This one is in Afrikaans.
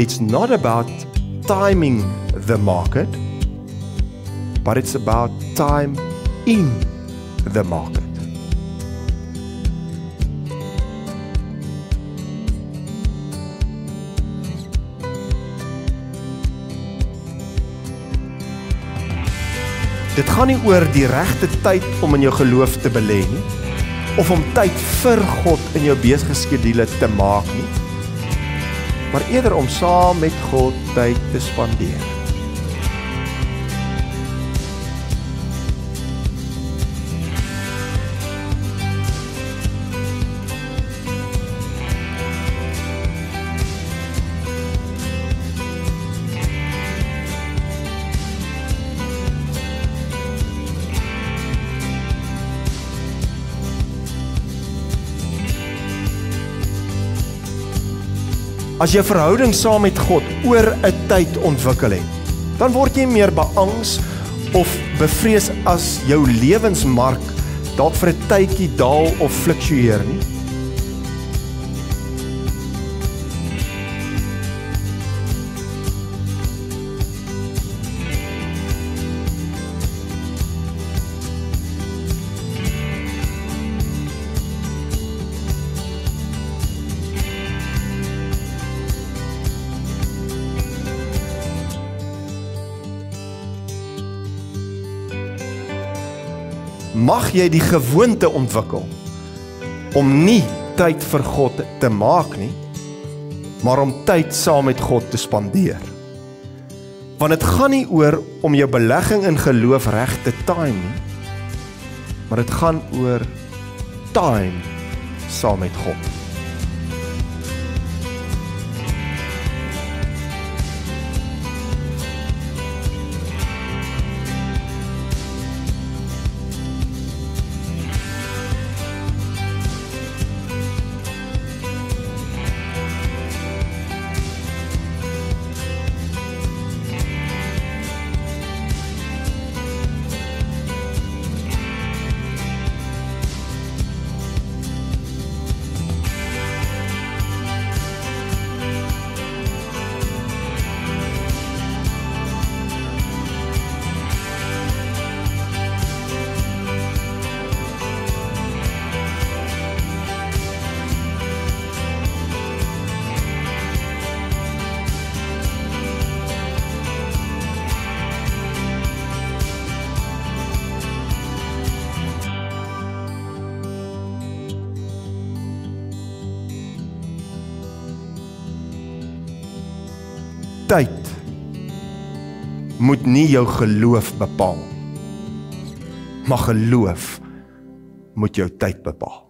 It's not about timing the market, but it's about time in the market. Dit gaan nie oor die regte tyd om in jou geloof te belê nie of om tyd vir God in jou besige skedule te maak nie. Maar eerder om saam met God tyd te spandeer. As jou verhouding saam met God oor 'n tyd ontwikkel het, dan word jy meer beangs of bevrees as jou lewensmark dalk vir 'n tydjie daal of fluktueer nie. Mag jy die gewoonte ontwikkel om nie tyd vir God te maak nie, maar om tyd saam met God te spandeer. Want dit gaan nie oor om jou belegging in geloof reg te time nie, maar dit gaan oor time saam met God. Tyd moet nie jou geloof bepaal. Maar geloof moet jou tyd bepaal.